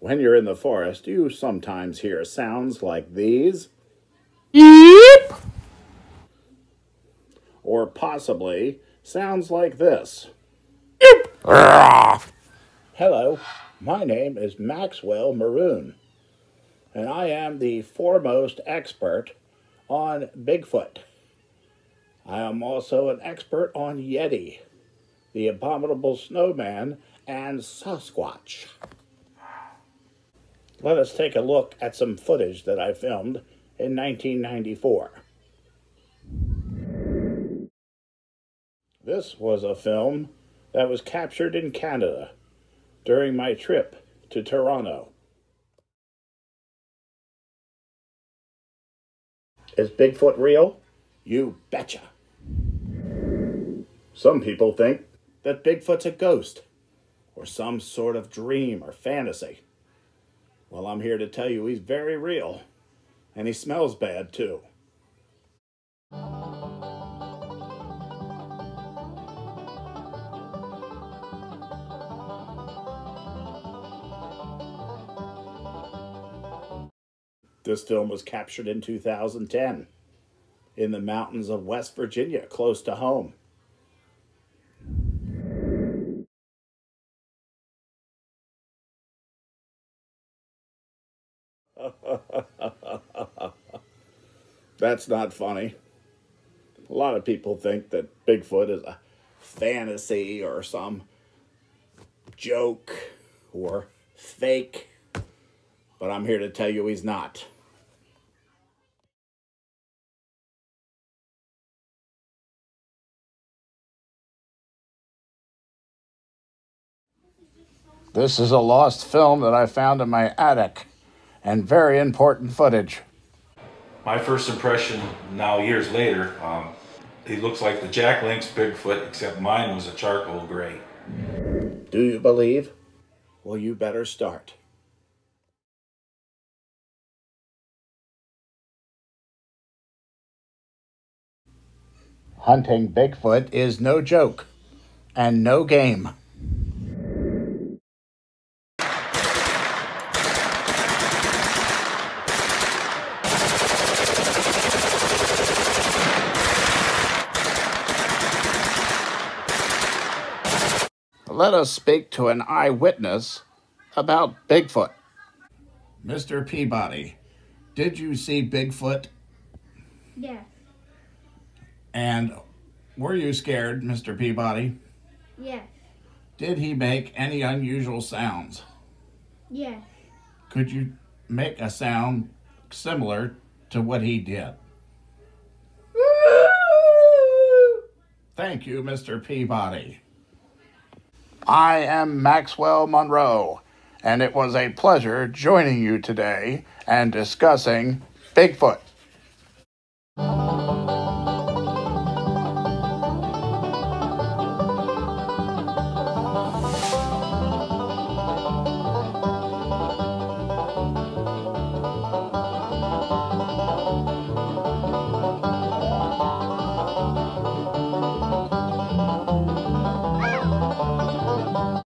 When you're in the forest, you sometimes hear sounds like these. Yep. Or possibly sounds like this. Yep. Hello, my name is Maxwell Maroon, and I am the foremost expert on Bigfoot. I am also an expert on Yeti, the abominable snowman, and Sasquatch. Let us take a look at some footage that I filmed in 1994. This was a film that was captured in Canada during my trip to Toronto. Is Bigfoot real? You betcha. Some people think that Bigfoot's a ghost or some sort of dream or fantasy. Well, I'm here to tell you he's very real, and he smells bad too. This film was captured in 2010 in the mountains of West Virginia, close to home. That's not funny. A lot of people think that Bigfoot is a fantasy or some joke or fake, but I'm here to tell you he's not. This is a lost film that I found in my attic and very important footage. My first impression now years later, um, he looks like the Jack Link's Bigfoot, except mine was a charcoal gray. Do you believe? Well, you better start. Hunting Bigfoot is no joke and no game. Let us speak to an eyewitness about Bigfoot. Mr. Peabody, did you see Bigfoot? Yes. And were you scared, Mr. Peabody? Yes. Did he make any unusual sounds? Yes. Could you make a sound similar to what he did? Thank you, Mr. Peabody. I am Maxwell Monroe, and it was a pleasure joining you today and discussing Bigfoot.